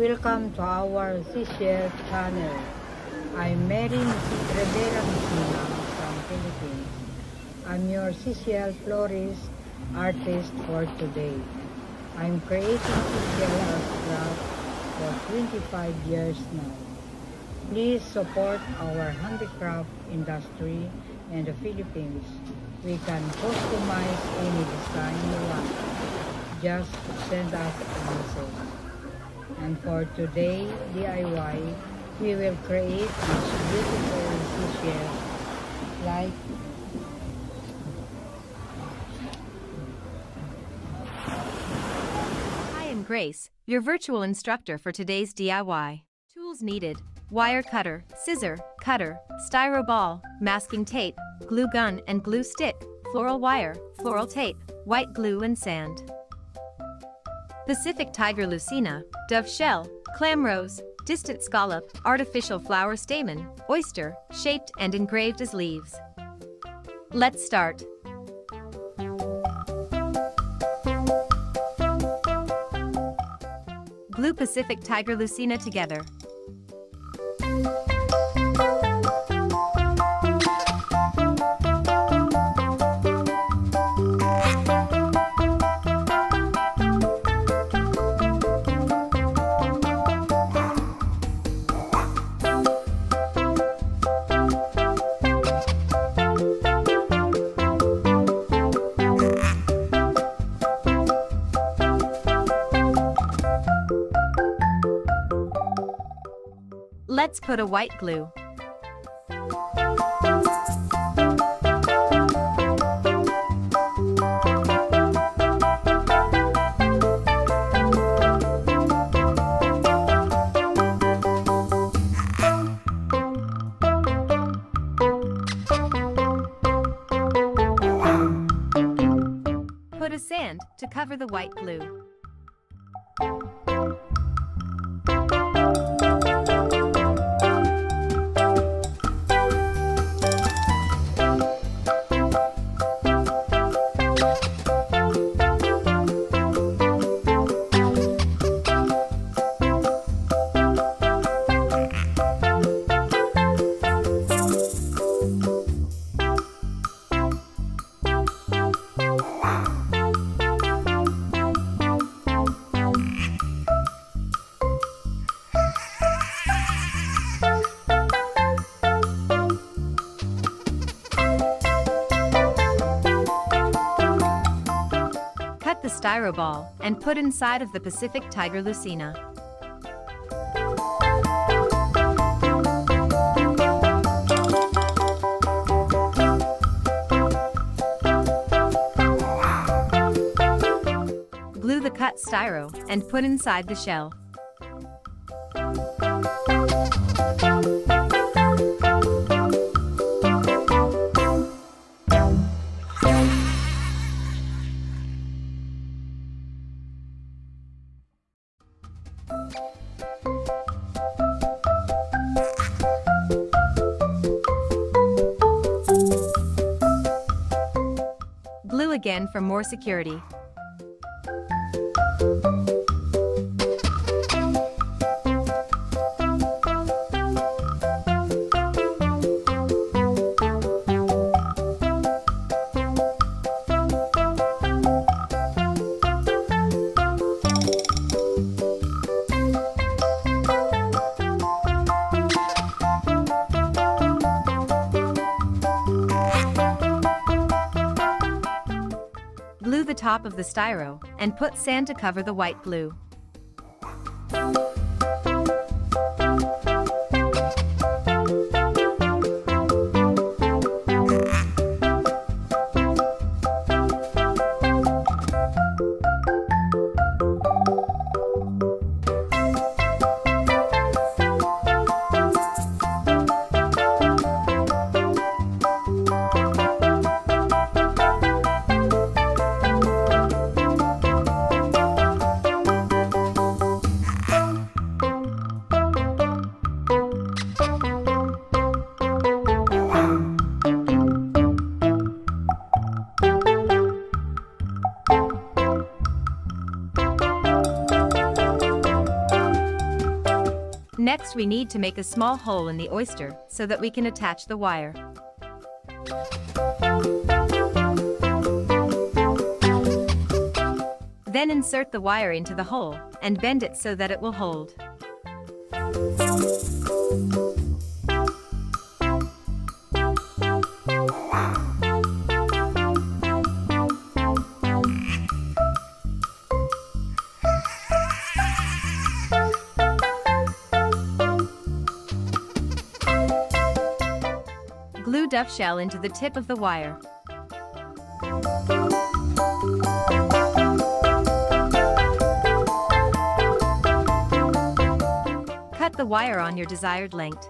Welcome to our seashell channel. I'm Mary Rivera Messina from Philippines. I'm your seashell florist artist for today. I'm creating seashell art craft for 25 years now. Please support our handicraft industry in the Philippines. We can customize any design you want. Just send us a message. And for today DIY, we will create this beautiful seashell like Hi, I'm Grace, your virtual instructor for today's DIY. Tools needed wire cutter, scissor, cutter, styro ball, masking tape, glue gun and glue stick, floral wire, floral tape, white glue and sand. Pacific tiger lucina, dove shell, clam rose, distant scallop, artificial flower stamen, oyster, shaped and engraved as leaves. Let's start. Glue Pacific Tiger Lucina together. Let's put a white glue. Put a sand to cover the white glue. Cut the styro ball and put inside of the Pacific Tiger Lucina. Glue the cut styro and put inside the shell. Again for more security. Top of the styro and put sand to cover the white glue. Next we need to make a small hole in the oyster so that we can attach the wire. Then insert the wire into the hole and bend it so that it will hold. Dove shell into the tip of the wire. Cut the wire on your desired length.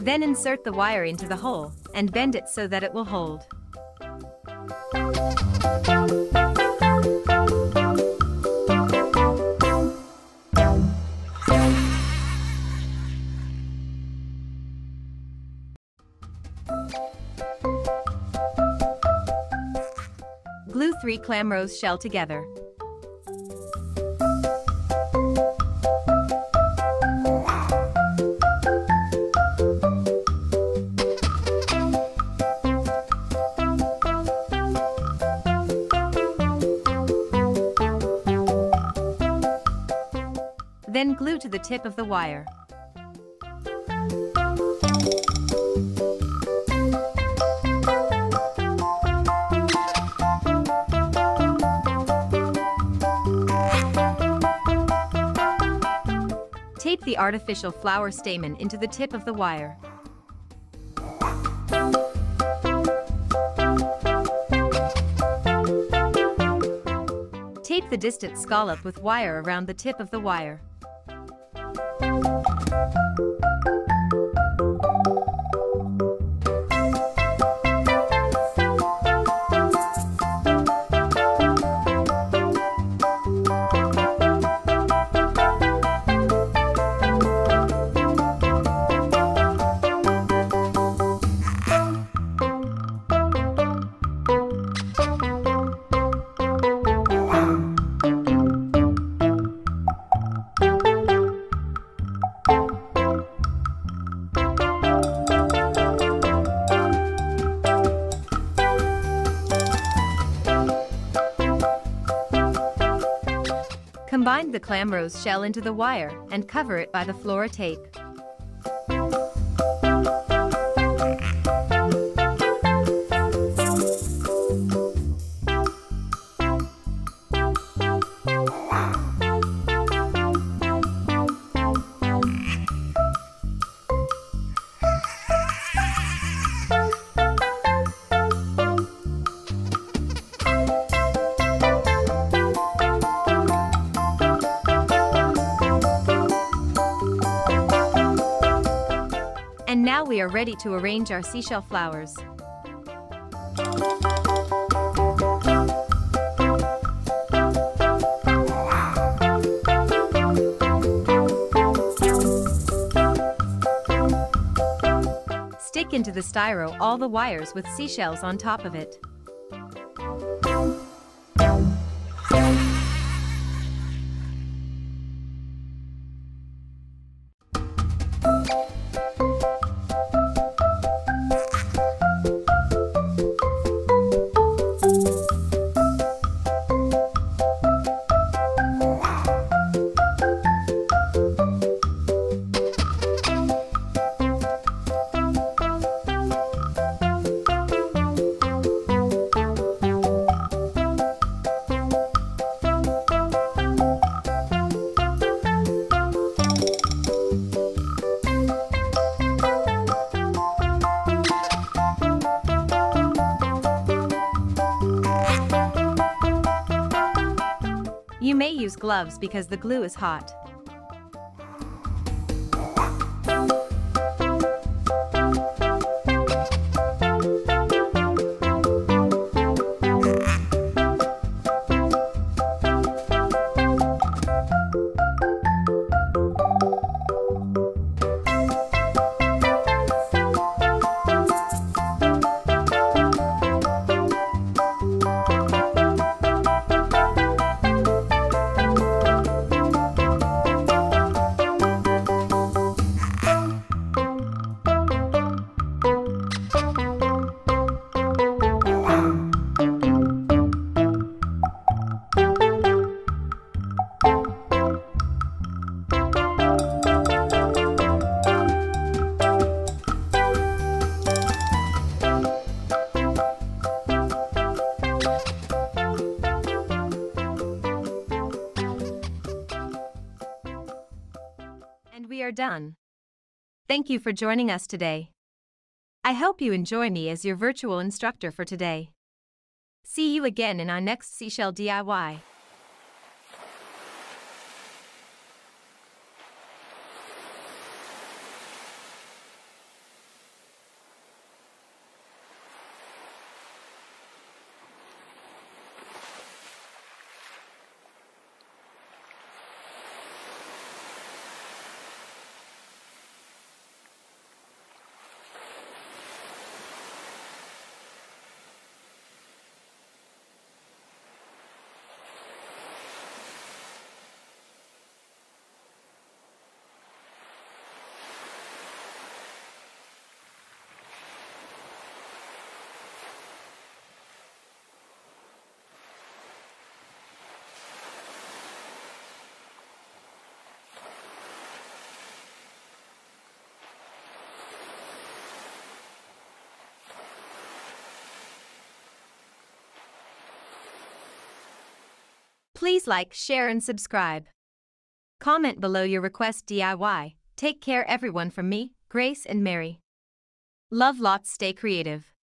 Then insert the wire into the hole and bend it so that it will hold. 3 clam rose shell together. Then glue to the tip of the wire. The artificial flower stamen into the tip of the wire. Tape the distant scallop with wire around the tip of the wire. Combine the clamrose shell into the wire and cover it by the flora tape. We are ready to arrange our seashell flowers. Stick into the styro all the wires with seashells on top of it. Gloves because the glue is hot. Are done. Thank you for joining us today. I hope you enjoy me as your virtual instructor for today. See you again in our next seashell DIY. Please like, share, and subscribe. Comment below your request DIY. Take care, everyone, from me, Grace and Mary. Love lots, stay creative.